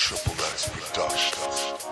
Triple X Productions.